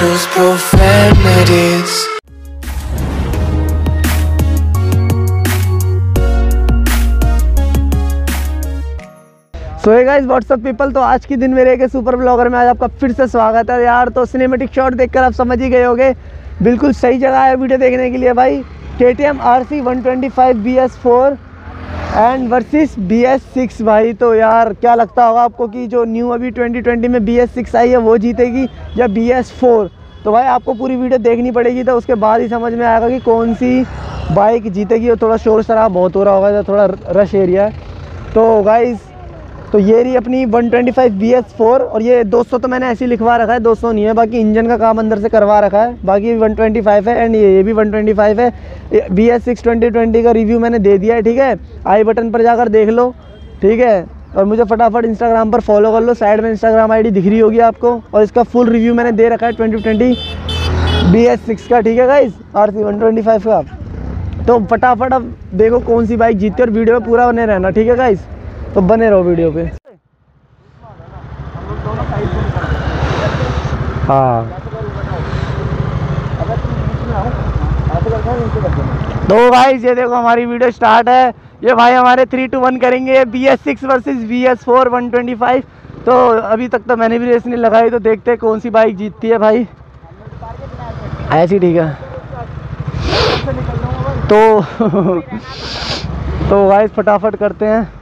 those profanities. सो है guys what's up people तो आज के दिन मेरे एक सुपर ब्लॉगर में आज आपका फिर से स्वागत है। यार तो सिनेमेटिक शॉट देखकर आप समझ ही गए होगे। बिल्कुल सही जगह है वीडियो देखने के लिए भाई। K T M R C one twenty five B S four and versus B S six भाई तो यार क्या लगता होगा आपको कि जो न्यू अभी ट्वेंटी ट्वेंटी में बी एस सिक्स आई है, वो जीतेगी या बी एस फोर तो भाई, आपको पूरी वीडियो देखनी पड़ेगी तो उसके बाद ही समझ में आएगा कि कौन सी बाइक जीतेगी, और थोड़ा शोर शराब बहुत हो रहा होगा तो थोड़ा रश एरिया है। तो गाइज़ तो ये रही अपनी 125 ट्वेंटी और ये 200 तो मैंने ऐसे ही लिखवा रखा है 200 नहीं है, बाकी इंजन का काम अंदर से करवा रखा है, बाकी 125 है एंड ये ये भी 125 है। बी एस सिक्स का रिव्यू मैंने दे दिया है, ठीक है? आई बटन पर जाकर देख लो, ठीक है? और मुझे फटाफट इंस्टाग्राम पर फॉलो कर लो साइड में इंस्टाग्राम आई दिख रही होगी आपको, और इसका फुल रिव्यू मैंने दे रखा है twenty twenty B S six का, ठीक है guys R C one twenty five का। तो फटाफट अब देखो कौन सी बाइक जीती और वीडियो में पूरा बने रहना, ठीक है गाइज़ तो बने रहो वीडियो पे। हाँ। तो भाई, ये देखो हमारी वीडियो स्टार्ट है। ये भाई हमारे थ्री टू वन करेंगे। B S six versus B S four one twenty five तो अभी तक तो मैंने भी रेस नहीं लगाई तो देखते हैं कौन सी बाइक जीतती है भाई। ऐसी ठीक है। तो तो भाई फटाफट करते हैं।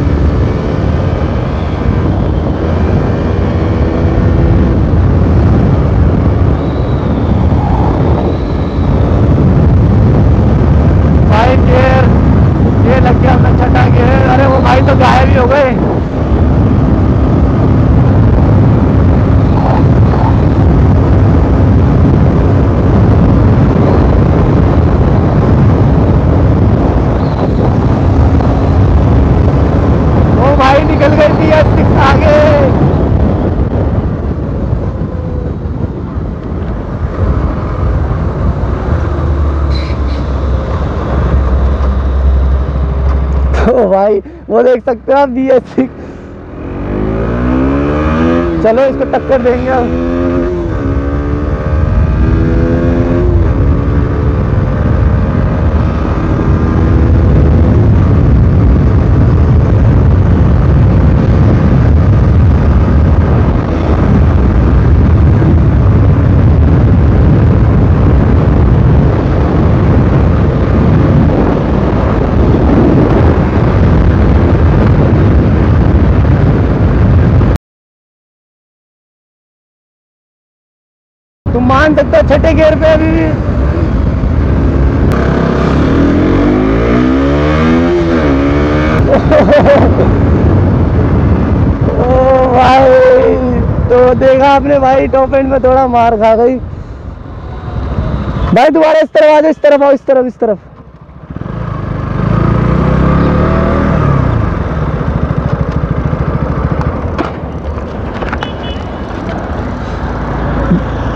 क्या मैं छटा गिर अरे वो भाई तो गायब ही हो गए। भाई वो देख सकते हो आप बी एस चलो इसको टक्कर देंगे अब तुम मान सकते हो छठे गेयर पे अभी भी। ओ भाई तो देखा आपने भाई टॉप एंड में थोड़ा मार खा गई। भाई, दोबारा इस तरफ़ आ जाओ, इस तरफ़ आओ, इस तरफ़ इस तरफ़।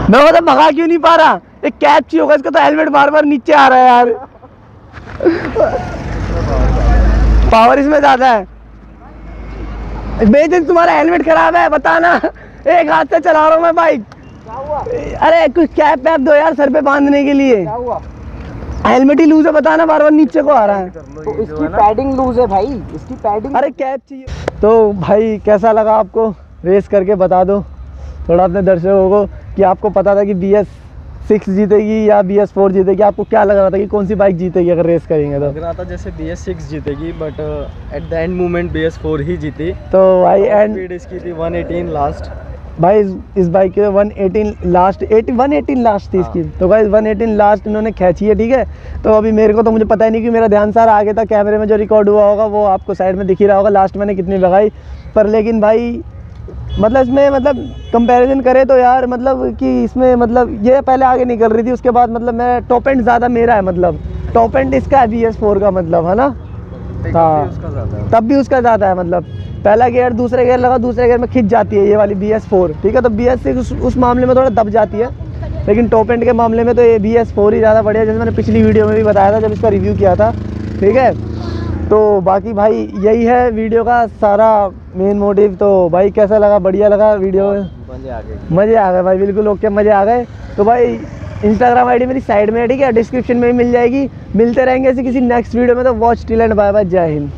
मैं मतलब भगा क्यों नहीं पा रहा? एक कैच चाहिए होगा इसका तो हेलमेट बार बार नीचे आ रहा है यार. पावर इसमें ज़्यादा है। बेचन तुम्हारा हेलमेट खराब है बताना। एक हाथ से चला रहा हूँ मैं बाइक अरे कुछ कैप पैप दो यार सर पे बांधने के लिए। हेलमेट ही लूज है बताना बार बार नीचे को आ रहा है। तो इसकी पैडिंग लूज है भाई इसकी पैडिंग अरे कैप चाहिए। तो भाई कैसा लगा आपको? रेस करके बता दो। थोड़ा अपने दर्शकों को कि आपको पता था कि बी एस सिक्स जीतेगी या बी एस फोर जीतेगी आपको क्या लग रहा था कि कौन सी बाइक जीतेगी अगर रेस करेंगे तो? लग रहा था जैसे बी एस सिक्स जीतेगी but at the end moment B S four ही जीती। तो भाई एंड स्पीड इसकी थी 118 लास्ट भाई इस, इस बाइक के 118 लास्ट वन एटीन लास्ट थी इसकी। तो भाई 118 लास्ट इन्होंने खींची है ठीक है? तो अभी मेरे को तो मुझे पता ही नहीं कि मेरा ध्यान सारा आगे था कैमरे में जो रिकॉर्ड हुआ होगा वो आपको साइड में दिख ही रहा होगा। लास्ट मैंने कितनी भगाई। पर लेकिन भाई मतलब इसमें मतलब कंपैरिजन करें तो यार मतलब कि इसमें मतलब ये पहले आगे निकल रही थी उसके बाद मतलब मैं टॉप एंड ज़्यादा मेरा है मतलब। टॉप एंड इसका है बी एस फोर का मतलब है ना? हाँ। तब भी उसका ज़्यादा है मतलब। पहला गियर दूसरे गियर लगा दूसरे गियर में खिंच जाती है ये वाली बी एस फोर ठीक है तो बी एस सिक्स उस, उस मामले में थोड़ा दब जाती है। लेकिन टॉप एंड के मामले में तो ये बी एस फोर ही ज़्यादा बढ़िया जैसे मैंने पिछली वीडियो में भी बताया था जब इसका रिव्यू किया था। ठीक है? तो बाकी भाई यही है वीडियो का सारा मेन मोटिव तो भाई कैसा लगा? बढ़िया लगा वीडियो? मज़े आ गए। मज़े आ गए भाई बिल्कुल ओके मज़े आ गए। तो भाई इंस्टाग्राम आईडी मेरी साइड में है ठीक है? डिस्क्रिप्शन में भी मिल जाएगी। मिलते रहेंगे ऐसे किसी नेक्स्ट वीडियो में तो watch till end bye bye जय हिंद।